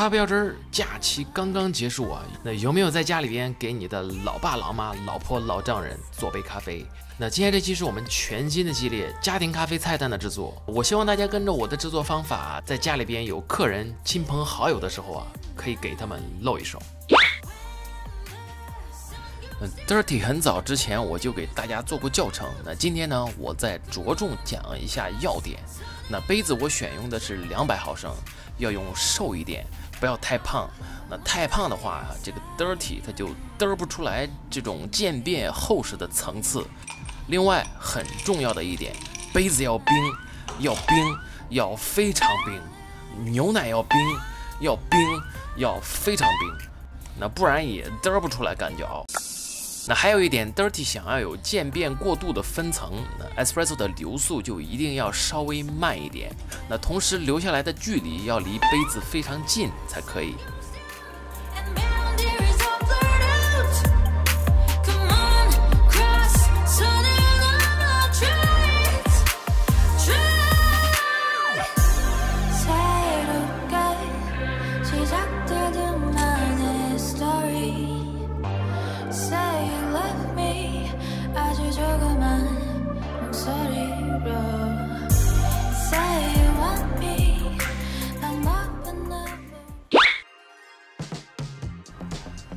咖啡标儿，假期刚刚结束啊，那有没有在家里边给你的老爸老妈、老婆老丈人做杯咖啡？那今天这期是我们全新的系列家庭咖啡菜单的制作，我希望大家跟着我的制作方法，在家里边有客人、亲朋好友的时候啊，可以给他们露一手。Dirty 很早之前我就给大家做过教程，那今天呢，我再着重讲一下要点。那杯子我选用的是两百毫升，要用瘦一点，不要太胖。那太胖的话，这个 Dirty 它就嘚不出来这种渐变厚实的层次。另外很重要的一点，杯子要冰，要冰，要非常冰。牛奶要冰，要冰，要非常冰。那不然也嘚不出来感觉。那还有一点，Dirty 想要有渐变过度的分层，那 Espresso 的流速就一定要稍微慢一点。那同时留下来的距离要离杯子非常近才可以。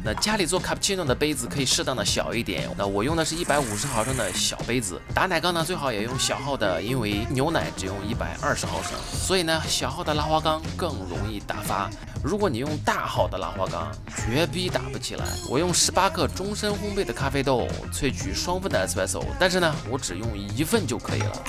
那家里做卡布奇诺的杯子可以适当的小一点。那我用的是一百五十毫升的小杯子，打奶缸呢最好也用小号的，因为牛奶只用一百二十毫升，所以呢小号的拉花缸更容易打发。如果你用大号的拉花缸，绝逼打不起来。我用十八克终身烘焙的咖啡豆萃取双份的 espresso，但是呢我只用一份就可以了。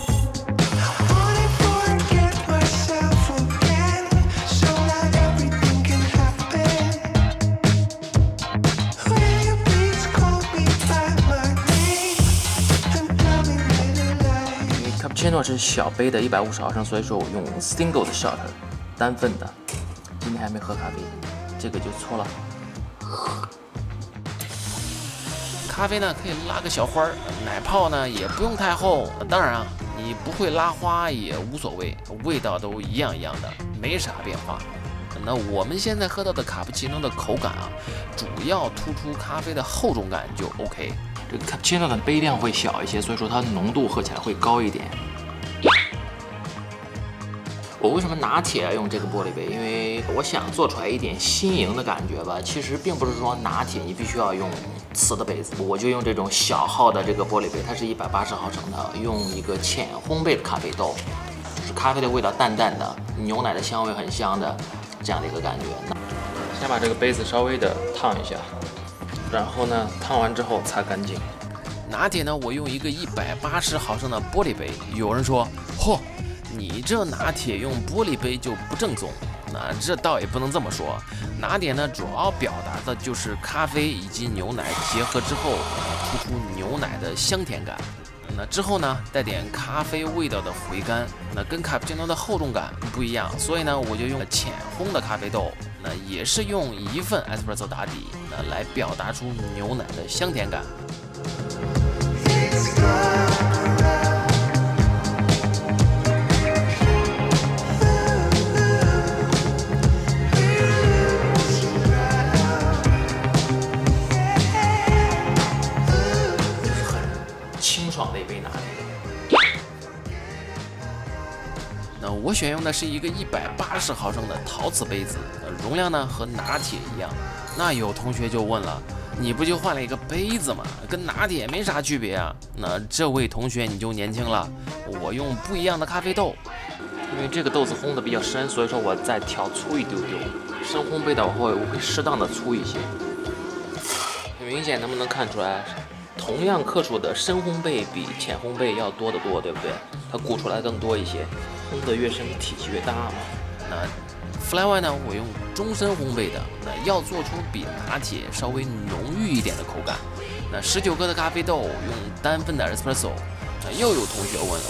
千诺是小杯的，一百五十毫升，所以说我用 single 的 shot，单份的。今天还没喝咖啡，这个就错了。咖啡呢可以拉个小花儿，奶泡呢也不用太厚。当然啊，你不会拉花也无所谓，味道都一样一样的，没啥变化。那我们现在喝到的卡布奇诺的口感啊，主要突出咖啡的厚重感就 OK。这个卡布奇诺的杯量会小一些，所以说它浓度喝起来会高一点。我为什么拿铁用这个玻璃杯？因为我想做出来一点新颖的感觉吧。其实并不是说拿铁你必须要用瓷的杯子，我就用这种小号的这个玻璃杯，它是一百八十毫升的，用一个浅烘焙的咖啡豆，就是咖啡的味道淡淡的，牛奶的香味很香的这样的一个感觉。先把这个杯子稍微的烫一下，然后呢，烫完之后擦干净。拿铁呢，我用一个一百八十毫升的玻璃杯。有人说，嚯！你这拿铁用玻璃杯就不正宗，那这倒也不能这么说。拿铁呢，主要表达的就是咖啡以及牛奶结合之后，突出牛奶的香甜感。那之后呢，带点咖啡味道的回甘，那跟卡布奇诺的厚重感不一样。所以呢，我就用了浅烘的咖啡豆，那也是用一份 espresso 打底，那来表达出牛奶的香甜感。我选用的是一个一百八十毫升的陶瓷杯子，容量呢和拿铁一样。那有同学就问了，你不就换了一个杯子吗？跟拿铁没啥区别啊？那这位同学你就年轻了，我用不一样的咖啡豆，因为这个豆子烘的比较深，所以说我再调粗一丢丢。深烘焙的话，我会适当的粗一些。很明显，能不能看出来？同样克数的深烘焙比浅烘焙要多得多，对不对？它鼓出来更多一些。烘得越深，体积越大嘛。那 Fly Y 呢？我用终身烘焙的，那要做出比拿铁稍微浓郁一点的口感。那十九克的咖啡豆用单份的 Espresso。那又有同学问了，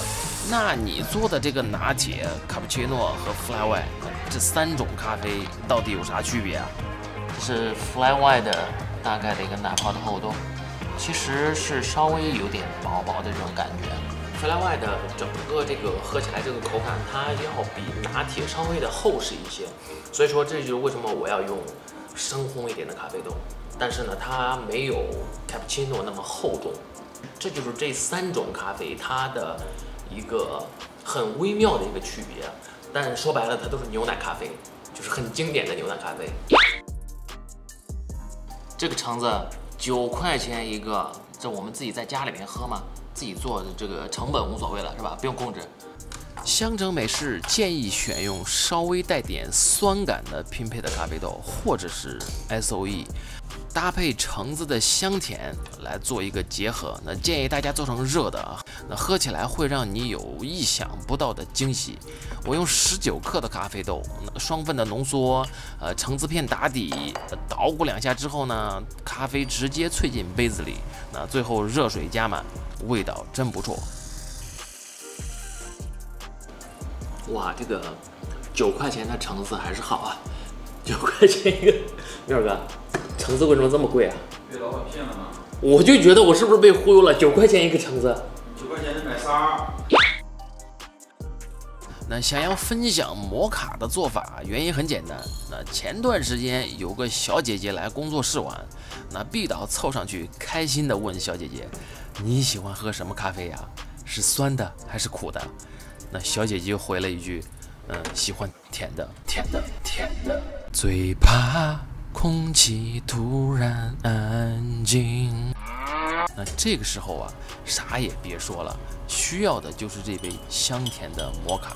那你做的这个拿铁、卡布奇诺和 Fly Y 这三种咖啡到底有啥区别啊？这是 Fly Y 的大概的一个奶泡的厚度，其实是稍微有点薄薄的这种感觉。克莱外的整个这个喝起来这个口感，它要比拿铁稍微的厚实一些，所以说这就是为什么我要用深烘一点的咖啡豆，但是呢，它没有 cappuccino 那么厚重，这就是这三种咖啡它的一个很微妙的一个区别，但说白了，它都是牛奶咖啡，就是很经典的牛奶咖啡。这个橙子九块钱一个，这我们自己在家里面喝嘛，自己做这个成本无所谓了，是吧？不用控制。香橙美式建议选用稍微带点酸感的拼配的咖啡豆，或者是 S O E。搭配橙子的香甜来做一个结合，那建议大家做成热的啊，那喝起来会让你有意想不到的惊喜。我用十九克的咖啡豆，双份的浓缩，呃，橙子片打底，捣鼓两下之后呢，咖啡直接萃进杯子里，那最后热水加满，味道真不错。哇，这个九块钱的橙子还是好啊，九块钱一个，妙哥。橙子为什么这么贵啊？被老板骗了吗？我就觉得我是不是被忽悠了？九块钱一个橙子，九块钱能买仨。那想要分享摩卡的做法，原因很简单。那前段时间有个小姐姐来工作室玩，那毕导凑上去开心的问小姐姐：“你喜欢喝什么咖啡呀？是酸的还是苦的？”那小姐姐回了一句：“嗯，喜欢甜的，甜的，甜的。”最怕。空气突然安静，那这个时候啊，啥也别说了，需要的就是这杯香甜的摩卡。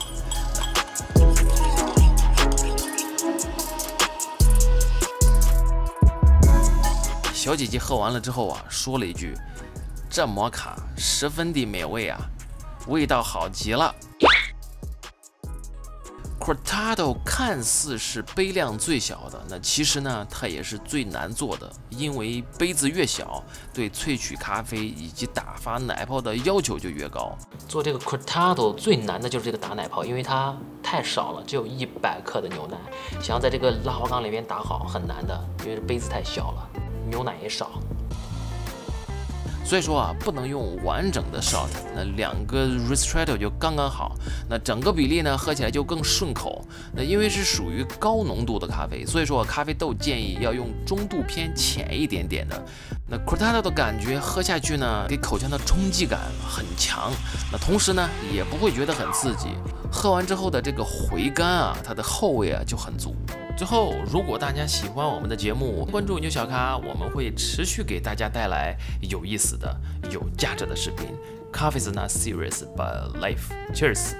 小姐姐喝完了之后啊，说了一句：“这摩卡十分的美味啊，味道好极了。” Cortado 看似是杯量最小的，那其实呢，它也是最难做的，因为杯子越小，对萃取咖啡以及打发奶泡的要求就越高。做这个 Cortado 最难的就是这个打奶泡，因为它太少了，只有一百克的牛奶，想要在这个拉花缸里面打好很难的，因为杯子太小了，牛奶也少。所以说啊，不能用完整的 shot，那两个 ristretto 就刚刚好，那整个比例呢，喝起来就更顺口。那因为是属于高浓度的咖啡，所以说咖啡豆建议要用中度偏浅一点点的。那 cortado 的感觉喝下去呢，给口腔的冲击感很强，那同时呢，也不会觉得很刺激。喝完之后的这个回甘啊，它的后味啊就很足。最后，如果大家喜欢我们的节目，关注牛小咖，我们会持续给大家带来有意思的、有价值的视频。Coffee is not serious, but life. Cheers.